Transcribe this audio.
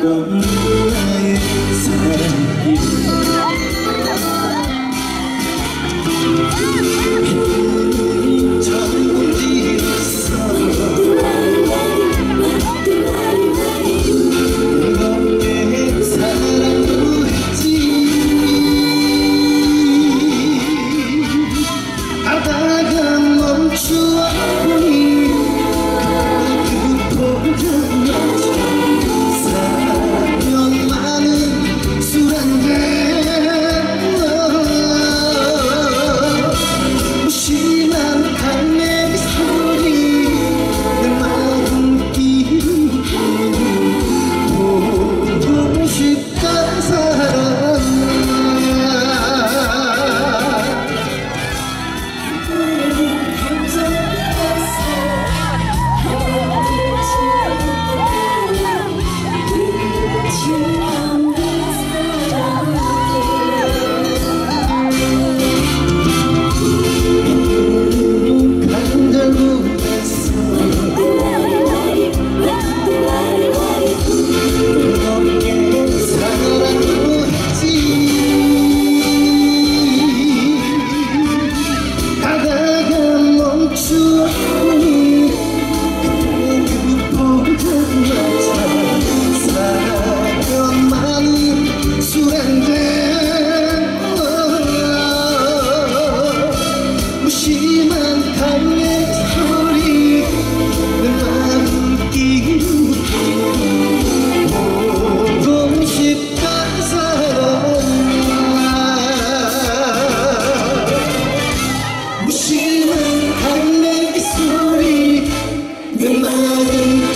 Amen. Bilmem anne bir soru. Bilmem.